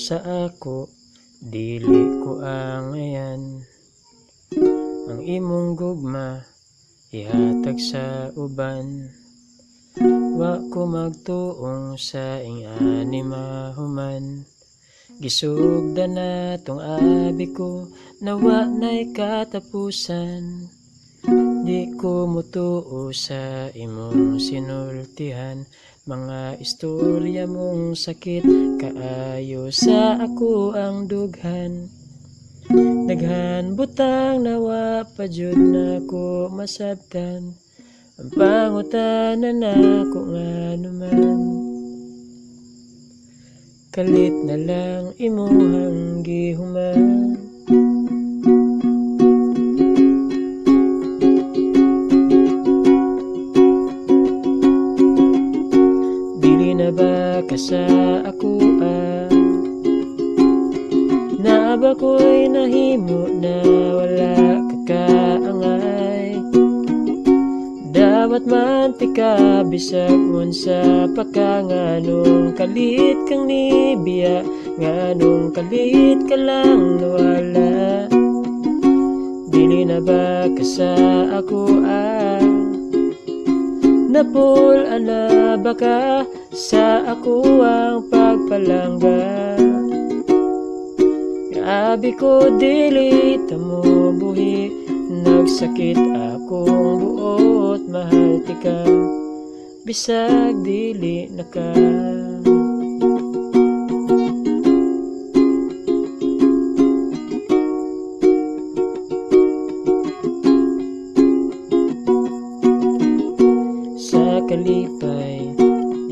sa ako dili ko angayan. Ang imong gugma ihatag sa uban. Wa ko magtuong sa ing animahuman gisugda na tong abi ko nawa na'y katapusan Di ko mutuo sa imong sinultihan. Mga istorya mong sakit Kaayo sa ako ang dughan. Daghan butang nawa pa jud na ko masabtan. Ang pangutanan ako nga naman Kalit na lang imuhang gihuman ba ka sa ako ah Na ba ko'y nahimo na wala ka kaangay. Dawat man ti ka bisag unsa pa ka nganong kalit kang nibiya Nganong kalit ka lang nawala. Dili na ba ka sa ako ah Napul ana baka sa ako ang pagpalangga. Abi ko dili tamo buhi. Nagsakit akong buot mahal ti ka. Bisag dili na ka. Sa kalipay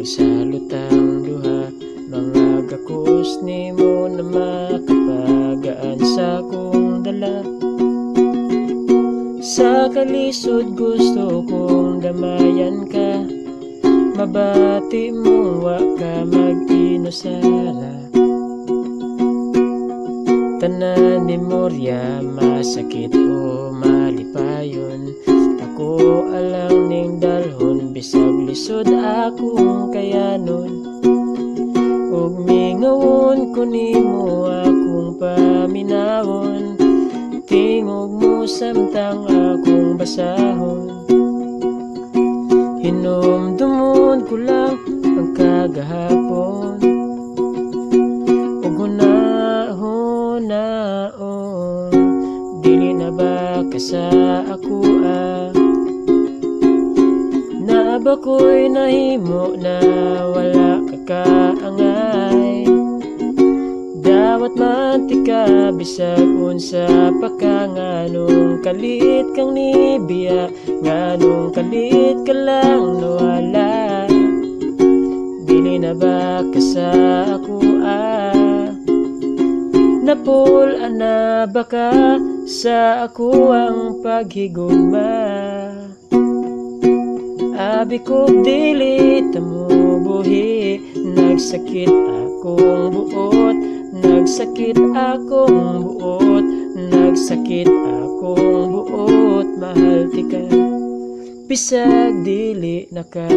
Nagsalutang duha Mga gakos ni mo na makapagaan sa kong dala. Sa kalisod gusto kong damayan ka Mabati mong wa ka mag-inusara Tanan ni Moria masakit o malipayon Ako alang ning dalhon bisag lisod akong kayanon Ug mingawon ko nimo akong paminawon. Tingog mo samtang akong basahon. Hinumdumon ko lang ang kagahapon ba ko'y nahimo na wala ka kaangay. Dawat man ti ka bisag unsa pa ka nganong kalit kang nibiya Nganong kalit ka lang nawala. Dili na ba ka sa ako ah Napul ana baka sa ako ang paghigugma Abi ko dili tamo buhi. Nagsakit akong buot Nagsakit akong buot Nagsakit akong buot. Mahal ti ka Bisag dili na ka